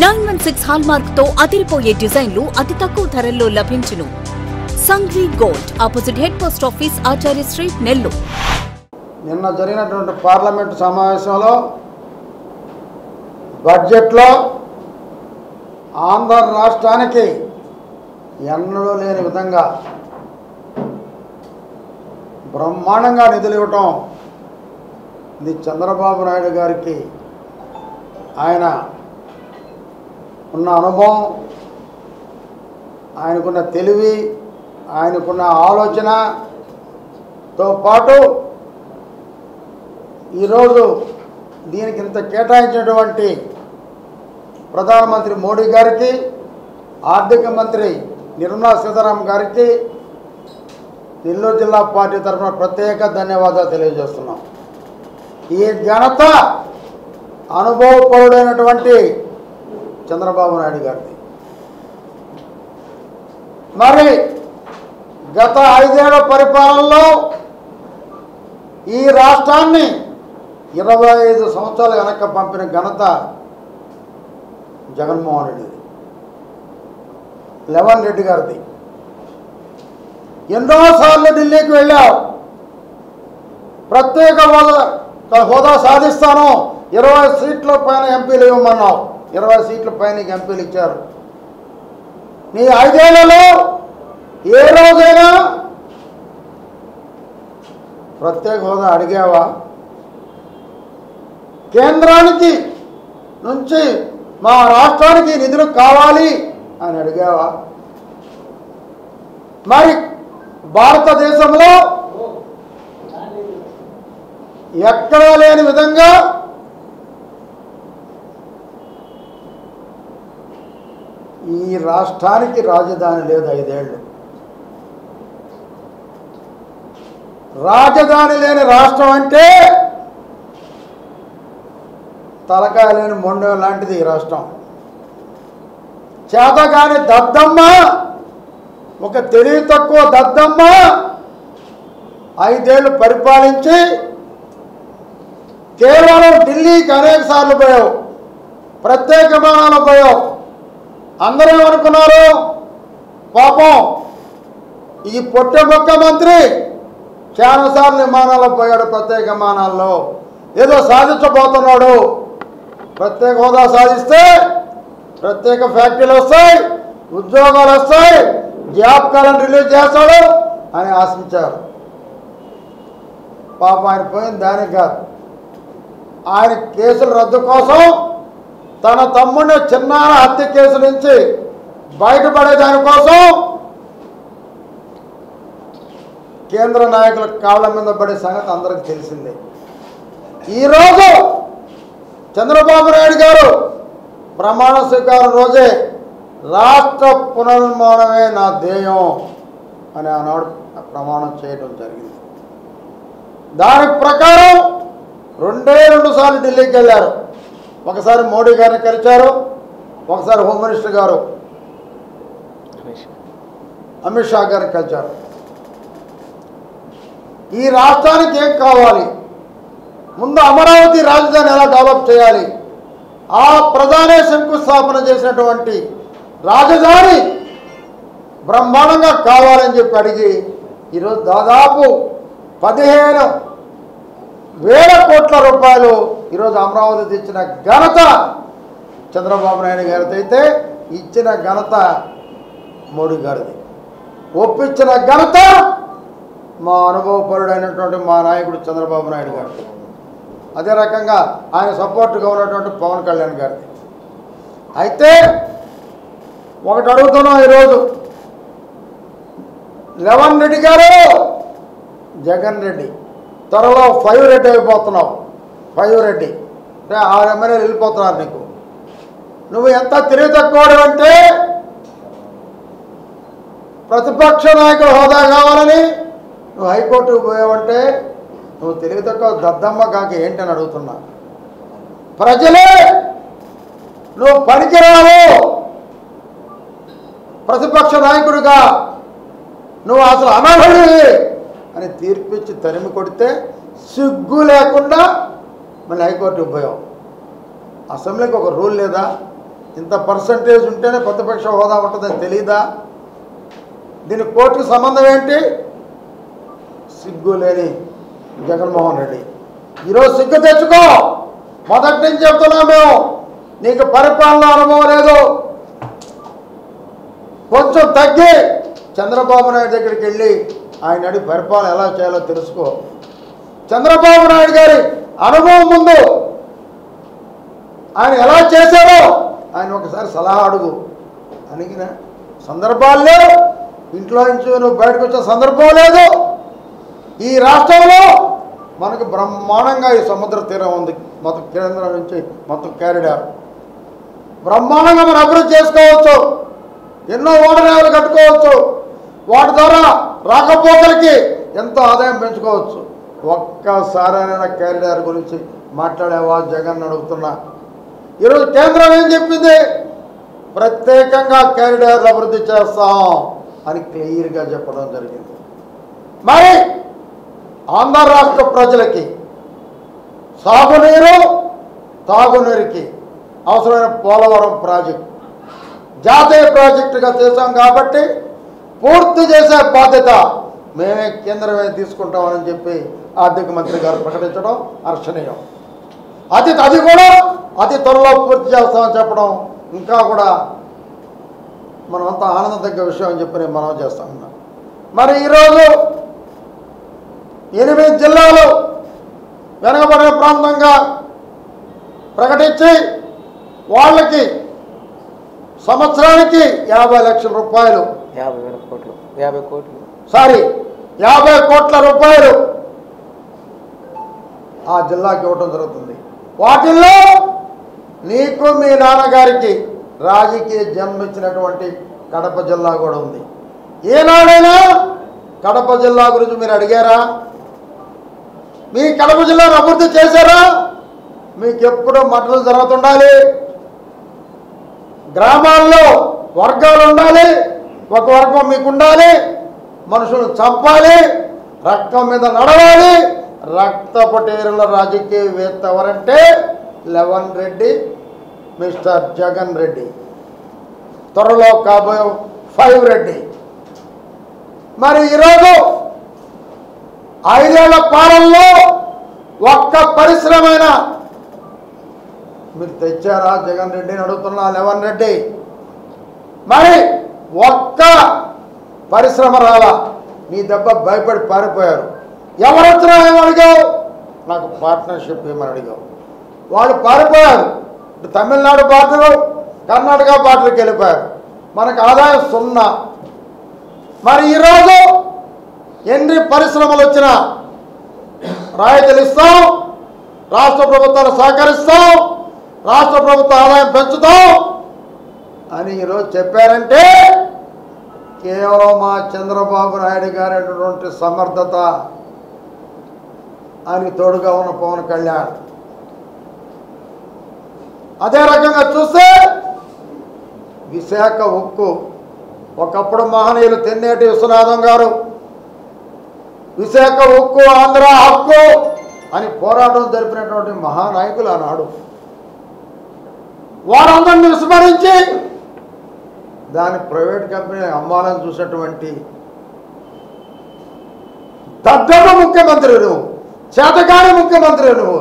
Nine one six హాల్మార్క్తో అదిరిపోయే డిజైన్లు అతి తక్కువ ధరల్లో లభించును. Sanghvi gold opposite head post office Acharya street Nellore నిన్న జరిగినటువంటి పార్లమెంటు సమావేశంలో బడ్జెట్లో ఆంధ్ర రాష్ట్రానికి ఎన్నడూ లేని విధంగా బ్రహ్మాండంగా నిధులు ఇవ్వటం ఇది చంద్రబాబు నాయుడు గారికి ఆయన ఉన్న అనుభవం ఆయనకున్న తెలివి ఆయనకున్న ఆలోచనతో పాటు ఈరోజు దీనికి ఇంత కేటాయించినటువంటి ప్రధానమంత్రి మోడీ గారికి ఆర్థిక మంత్రి నిర్మలా సీతారామన్ గారికి నెల్లూరు జిల్లా పార్టీ తరఫున ప్రత్యేక ధన్యవాదాలు తెలియజేస్తున్నాం. ఈ ఘనత అనుభవపరుడైనటువంటి చంద్రబాబు నాయుడు గారిది. మరి గత ఐదేళ్ళ పరిపాలనలో ఈ రాష్ట్రాన్ని ఇరవై ఐదు సంవత్సరాలు వెనక్కి పంపిన ఘనత జగన్మోహన్ రెడ్డిది. లెవన్ రెడ్డి గారిది. ఎన్నోసార్లు ఢిల్లీకి వెళ్ళావు ప్రత్యేక హోదా హోదా సాధిస్తాను. ఇరవై సీట్ల పైన ఎంపీలు ఇవ్వమన్నావు ఇరవై సీట్ల పైన నీకు ఎంపీలు ఇచ్చారు. నీ ఐదేళ్ళలో ఏ రోజైనా ప్రత్యేక హోదా అడిగావా? కేంద్రానికి నుంచి మా రాష్ట్రానికి నిధులు కావాలి అని అడిగావా? మరి భారతదేశంలో ఎక్కడా లేని విధంగా ఈ రాష్ట్రానికి రాజధాని లేదు ఐదేళ్ళు. రాజధాని లేని రాష్ట్రం అంటే తలకాయ లేని మొండం లాంటిది ఈ రాష్ట్రం. చేతగాని దద్దమ్మ ఒక తెలివి తక్కువ దద్దమ్మ ఐదేళ్ళు పరిపాలించి కేవలం ఢిల్లీకి అనేక సార్లు పోయావు. ప్రత్యేక విమానాలు పోయావు. అందరూ ఏమనుకున్నారు? పాపం. ఈ పొట్టమొక్క మంత్రి చాలాసార్లు విమానాల్లో పోయాడు ప్రత్యేక విమానాల్లో. ఏదో సాధించబోతున్నాడు. ప్రత్యేక హోదా సాధిస్తే ప్రత్యేక ఫ్యాక్టరీలు వస్తాయి ఉద్యోగాలు వస్తాయి జాబ్ కాలం రిలీజ్ చేస్తాడు అని ఆశించారు. పాపం ఆయన పోయింది దానికి కాదు. ఆయన కేసుల రద్దు కోసం తన తమ్ముడిని చిన్నార హత్య కేసు నుంచి బయటపడే దానికోసం కేంద్ర నాయకుల కాళ్ళ మీద పడే సంగతి అందరికి తెలిసిందే. ఈరోజు చంద్రబాబు నాయుడు గారు ప్రమాణ స్వీకారం రోజే రాష్ట్ర పునర్నిర్మాణమే నా ధ్యేయం అని ఆనాడు ప్రమాణం చేయడం జరిగింది. దాని ప్రకారం రెండే రెండు సార్లు ఢిల్లీకి వెళ్ళారు. ఒకసారి మోడీ గారిని కలిశారు ఒకసారి హోమ్ మినిస్టర్ గారు అమిత్ షా. గారిని కలిశారు ఈ రాష్ట్రానికి ఏం కావాలి? ముందు అమరావతి రాజధాని ఎలా డెవలప్ చేయాలి? ఆ ప్రధానే శంకుస్థాపన చేసినటువంటి రాజధాని బ్రహ్మాండంగా కావాలని చెప్పి అడిగి ఈరోజు దాదాపు పదిహేను వేల కోట్ల రూపాయలు ఈరోజు అమరావతి తెచ్చిన ఘనత చంద్రబాబు నాయుడు గారిదైతే అయితే ఇచ్చిన ఘనత మోడీ గారిది. ఒప్పించిన ఘనత మా అనుభవపరుడైనటువంటి మా నాయకుడు చంద్రబాబు నాయుడు గారిది అదే రకంగా ఆయన సపోర్ట్గా ఉన్నటువంటి పవన్ కళ్యాణ్ గారిది. అయితే ఒకటి అడుగుతున్నాం ఈరోజు. లెవన్ రెడ్డి గారు జగన్ రెడ్డి. త్వరలో ఫైవ్ రెడ్డి అయిపోతున్నావు రెడ్డి అంటే ఆరు ఎమ్మెల్యేలు వెళ్ళిపోతున్నారు నీకు. నువ్వు ఎంత తెలివి తక్కువడు అంటే ప్రతిపక్ష నాయకుడు హోదా కావాలని నువ్వు హైకోర్టుకు పోయావంటే నువ్వు తెలివి తక్కువ దద్దమ్మ కాక ఏంటని అడుగుతున్నా. ప్రజలే నువ్వు పనికిరావు. ప్రతిపక్ష నాయకుడిగా నువ్వు అసలు అనర్హుడివి అని తీర్పిచ్చి తరిమి కొడితే సిగ్గు లేకుండా మళ్ళీ హైకోర్టుకు పోయావు అసెంబ్లీకి ఒక రూల్ లేదా? ఇంత పర్సంటేజ్ ఉంటేనే ప్రతిపక్ష హోదా ఉంటుందని తెలీదా? దీని కోర్టుకు సంబంధం ఏంటి? సిగ్గు లేని జగన్మోహన్ రెడ్డి. ఈరోజు సిగ్గు తెచ్చుకో! మొదటి నుంచి చెప్తున్నాం మేము. నీకు పరిపాలన అనుభవం లేదు. కొంచెం తగ్గి చంద్రబాబు నాయుడు దగ్గరికి వెళ్ళి ఆయన అడిగి పరిపాలన ఎలా చేయాలో తెలుసుకో. చంద్రబాబు నాయుడు గారి అనుభవం ముందు. ఆయన ఎలా చేశారో ఆయన ఒకసారి సలహా అడుగు. అడిగిన సందర్భాలు లేవు. ఇంట్లో నుంచి నువ్వు బయటకు వచ్చే సందర్భం లేదు. ఈ రాష్ట్రంలో మనకు బ్రహ్మాండంగా ఈ సముద్ర తీరం ఉంది. మొత్తం కేంద్రం నుంచి మొత్తం క్యారిడార్ బ్రహ్మాండంగా మనం అభివృద్ధి చేసుకోవచ్చు. ఎన్నో ఓడరేవులు కట్టుకోవచ్చు. వాటి ద్వారా రాకపోకలకి ఎంతో ఆదాయం పెంచుకోవచ్చు. ఒక్కసారైనా క్యారిడార్ గురించి మాట్లాడేవా జగన్ అడుగుతున్నా. ఈరోజు కేంద్రం ఏం చెప్పింది? ప్రత్యేకంగా క్యారిడార్లు అభివృద్ధి చేస్తాం అని క్లియర్గా చెప్పడం జరిగింది. మరి ఆంధ్ర రాష్ట్ర ప్రజలకి సాగునీరు తాగునీరుకి అవసరమైన పోలవరం ప్రాజెక్ట్. జాతీయ ప్రాజెక్టుగా చేశాం కాబట్టి పూర్తి చేసే బాధ్యత మేమే కేంద్రమే తీసుకుంటామని చెప్పి ఆర్థిక మంత్రి గారు ప్రకటించడం హర్షణీయం. అతి అది కూడా అతి త్వరలో పూర్తి చేస్తామని చెప్పడం ఇంకా కూడా మనమంతా ఆనందదగ్గ విషయం అని చెప్పి నేను మనం చేస్తా ఉన్నాం. మరి ఈరోజు ఎనిమిది జిల్లాలు వెనకబడిన ప్రాంతంగా ప్రకటించి వాళ్ళకి సంవత్సరానికి యాభై లక్షల రూపాయలు యాభై వేల కోట్లు యాభై కోట్లు. సారీ యాభై కోట్ల రూపాయలు. ఆ జిల్లాకి ఇవ్వటం జరుగుతుంది. వాటిల్లో నీకు మీ నాన్నగారికి రాజకీయ జన్మించినటువంటి కడప జిల్లా కూడా ఉంది. ఏనాడైనా కడప జిల్లా గురించి మీరు అడిగారా? మీ కడప జిల్లాను అభివృద్ధి చేశారా? మీకు ఎప్పుడు మటలు జరుగుతుండాలి. గ్రామాల్లో వర్గాలు ఉండాలి. ఒక వర్గం మీకు ఉండాలి మనుషులు చంపాలి రక్తం మీద నడవాలి. రక్తపటేరుల రాజకీయవేత్త ఎవరంటే లెవన్ రెడ్డి మిస్టర్ జగన్ రెడ్డి. త్వరలో కాబోయే ఫైవ్ రెడ్డి. మరి ఈరోజు ఐదేళ్ళ పాలనలో ఒక్క పరిశ్రమైన మీరు తెచ్చారా? జగన్ రెడ్డిని అడుగుతున్నా లెవన్ రెడ్డి. మరి ఒక్క పరిశ్రమ రాలా నీ దెబ్బ భయపడి పారిపోయారు. ఎవరు వచ్చినా అడిగావు? నాకు పార్ట్నర్షిప్ ఏమని అడిగావు? వాళ్ళు పారిపోయారు. తమిళనాడు పార్టీలు కర్ణాటక పార్టీలకు వెళ్ళిపోయారు. మనకు ఆదాయం సున్నా. మరి ఈరోజు ఎన్ని పరిశ్రమలు వచ్చినా రాయితీలు ఇస్తాం రాష్ట్ర ప్రభుత్వాలు సహకరిస్తాం రాష్ట్ర ప్రభుత్వ ఆదాయం పెంచుతాం అని ఈరోజు చెప్పారంటే కేవలం మా చంద్రబాబు నాయుడు గారినటువంటి సమర్థత అని తోడుగా ఉన్న పవన్ కళ్యాణ్. అదే రకంగా చూస్తే విశాఖ ఉక్కు ఒకప్పుడు మహనీయులు తెన్నేటి విశ్వనాథం గారు విశాఖ ఉక్కు ఆంధ్ర హక్కు అని పోరాటం జరిపినటువంటి మహానాయకులు ఆనాడు. వారందరిని విస్మరించి దాని ప్రైవేట్ కంపెనీ అమ్మాలని చూసినటువంటి దద్దమ్మ ముఖ్యమంత్రి నువ్వు చేతకాని ముఖ్యమంత్రి నువ్వు.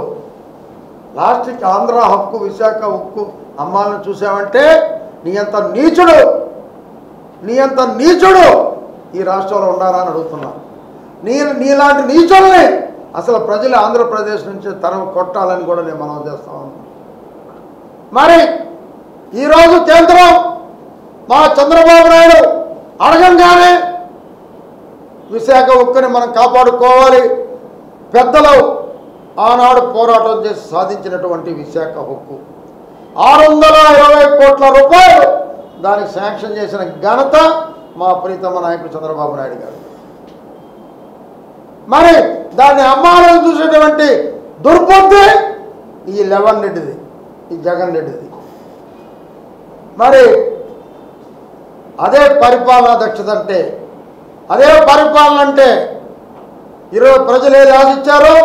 లాస్ట్కి ఆంధ్ర హక్కు విశాఖ హక్కు అమ్మాలను చూసావంటే నీ అంత నీచుడు నీ అంత నీచుడు ఈ రాష్ట్రంలో ఉండాలని అని అడుగుతున్నా. నీ నీలాంటి నీచుల్ని అసలు ప్రజలు ఆంధ్రప్రదేశ్ నుంచి తరం కొట్టాలని కూడా నేను మనం చేస్తా ఉన్నాను. మరి ఈరోజు కేంద్రం మా చంద్రబాబు నాయుడు అడగంగానే విశాఖ ఉక్కుని మనం కాపాడుకోవాలి. పెద్దలు ఆనాడు పోరాటం చేసి సాధించినటువంటి విశాఖ హక్కు ఆరు వందల ఇరవై కోట్ల రూపాయలు దానికి శాంక్షన్ చేసిన ఘనత మా ప్రీతమ నాయకుడు చంద్రబాబు నాయుడు గారు. మరి దాన్ని అమ్మాలని చూసేటువంటి దుర్బుద్ధి ఈ లెవెన్ రెడ్డిది ఈ జగన్ రెడ్డిది. మరి అదే పరిపాలనా దక్షత అంటే అదే పరిపాలన అంటే ఈరోజు ప్రజలు ఏది ఆశించారో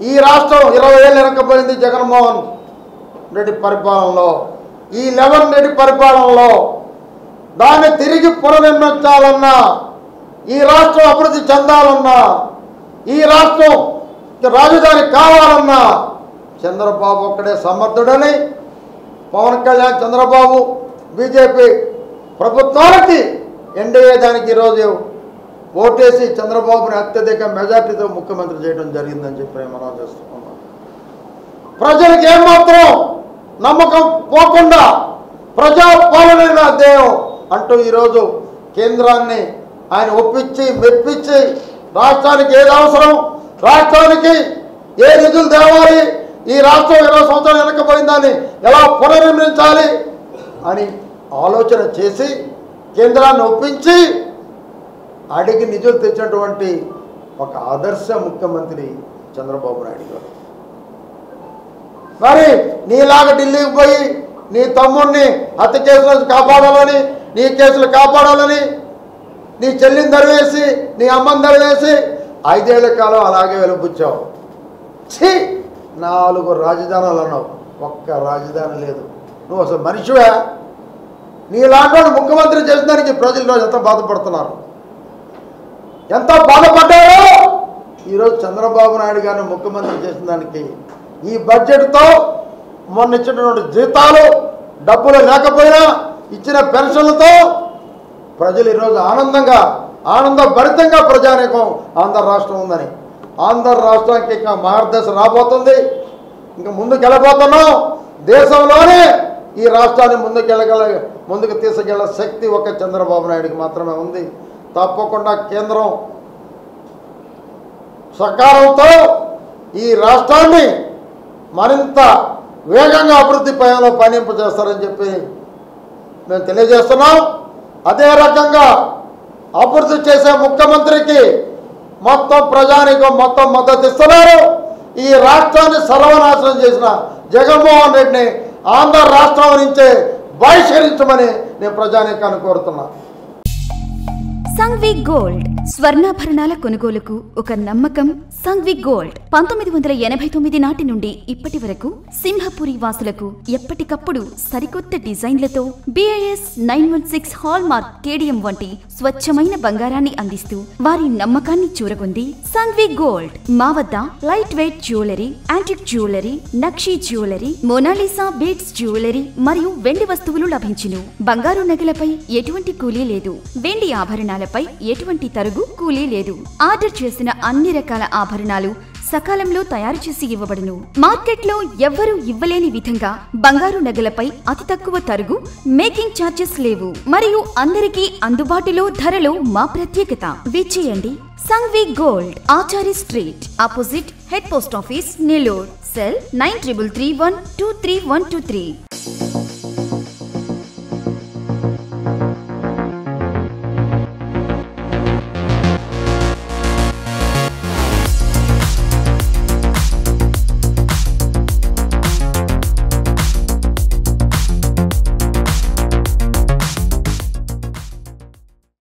ఈ రాష్ట్రం ఇరవై ఏళ్ళు వెనకబడింది జగన్మోహన్ రెడ్డి పరిపాలనలో. ఈ లెవెన్ రెడ్డి పరిపాలనలో దాన్ని తిరిగి పునర్నిర్మించాలన్నా ఈ రాష్ట్రం అభివృద్ధి చెందాలన్నా ఈ రాష్ట్రం రాజధాని కావాలన్నా చంద్రబాబు ఒక్కడే సమర్థుడని పవన్ కళ్యాణ్ చంద్రబాబు బీజేపీ ప్రభుత్వానికి ఎన్డీఏ దానికి ఈరోజు ఓటేసి చంద్రబాబుని అత్యధిక మెజార్టీతో ముఖ్యమంత్రి చేయడం జరిగిందని చెప్పి మనం చేస్తున్నాం ప్రజలకు ఏమాత్రం నమ్మకం పోకుండా ప్రజాపాలన దేవం అంటూ ఈరోజు కేంద్రాన్ని ఆయన ఒప్పించి మెప్పించి రాష్ట్రానికి ఏది అవసరం రాష్ట్రానికి ఏ నిధులు తేవాలి ఈ రాష్ట్రం ఇరవై సంవత్సరాలు వెనకపోయిందని ఎలా పునర్నిర్మించాలి అని ఆలోచన చేసి కేంద్రాన్ని ఒప్పించి అడిగి నిధులు తెచ్చినటువంటి ఒక ఆదర్శ ముఖ్యమంత్రి చంద్రబాబు నాయుడు గారు. మరి నీలాగా ఢిల్లీకి పోయి నీ తమ్ముడిని హత్య కేసుల నుంచి కాపాడాలని నీ కేసులు కాపాడాలని నీ చెల్లిని దరివేసి నీ అమ్మని దరివేసి ఐదేళ్ళ కాలం అలాగే వెలుపుచ్చావు ఛీ! నాలుగు రాజధానులు అన్నావు. ఒక్క రాజధాని లేదు. నువ్వు అసలు మనిషివే? నీలాంటి ముఖ్యమంత్రి చేసినానికి ప్రజలు ఈరోజు ఎంత బాధపడుతున్నారు? ఎంత బాధపడ్డారో? ఈరోజు చంద్రబాబు నాయుడు గారిని ముఖ్యమంత్రి చేసిన దానికి ఈ బడ్జెట్తో మొన్న ఇచ్చినటువంటి జీతాలు డబ్బులు లేకపోయినా ఇచ్చిన పెన్షన్లతో ప్రజలు ఈరోజు ఆనందంగా ఆనందభరితంగా ప్రజానీకం ఆంధ్ర రాష్ట్రం ఉందని. ఆంధ్ర రాష్ట్రానికి ఇంకా మార్గదర్శనం రాబోతుంది. ఇంకా ముందుకు వెళ్ళబోతున్నాం దేశంలోనే ఈ రాష్ట్రాన్ని ముందుకెళ్ళగల ముందుకు తీసుకెళ్ళ శక్తి ఒక చంద్రబాబు నాయుడికి మాత్రమే ఉంది. తప్పకుండా కేంద్రం సకాలంతో ఈ రాష్ట్రాన్ని మరింత వేగంగా అభివృద్ధి పయంలో పయనింప చేస్తారని చెప్పి మేము తెలియజేస్తున్నాం. అదే రకంగా అభివృద్ధి చేసే ముఖ్యమంత్రికి మొత్తం ప్రజానికం మొత్తం మద్దతు ఇస్తున్నారు. ఈ రాష్ట్రాన్ని సర్వనాశనం చేసిన జగన్మోహన్ రెడ్డిని ఆంధ్ర రాష్ట్రం నుంచే బహిష్కరించమని నేను ప్రజానీకాన్ని కోరుతున్నా. సంగ్వి గోల్డ్. స్వర్ణాభరణాల కొనుగోలుకు ఒక నమ్మకం సంగ్వి గోల్డ్. పంతొమ్మిది వందల ఎనభై తొమ్మిది నాటి నుండి ఇప్పటి వరకు సింహపురి వాసులకు ఎప్పటికప్పుడు సరికొత్త డిజైన్లతో BIS nine one six hallmark KDM వంటి స్వచ్ఛమైన బంగారాన్ని అందిస్తూ వారి నమ్మకాన్ని చూరగొంది సంగ్వి గోల్డ్. మా వద్ద light weight jewellery antique jewellery nakshi jewellery Mona Lisa beads jewellery మరియు వెండి వస్తువులు లభించును. బంగారు నగలపై ఎటువంటి కూలీ లేదు. వెండి ఆభరణాలపై ఎటువంటి తరుగు కూలీ లేదు. ఆర్డర్ చేసిన అన్ని రకాల ఆభరణాలు సకాలంలో తయారు చేసి ఇవ్వబడును. మార్కెట్లో ఎవ్వరూ ఇవ్వలేని విధంగా బంగారు నగలపై అతి తక్కువ తరుగు మేకింగ్ ఛార్జెస్ లేవు. మరియు అందరికీ అందుబాటులో ధరలో మా ప్రత్యేకత. విచ్చేయండి Sanghvi gold Achari street opposite head post office Nellore. Cell nine triple three one two three one two three.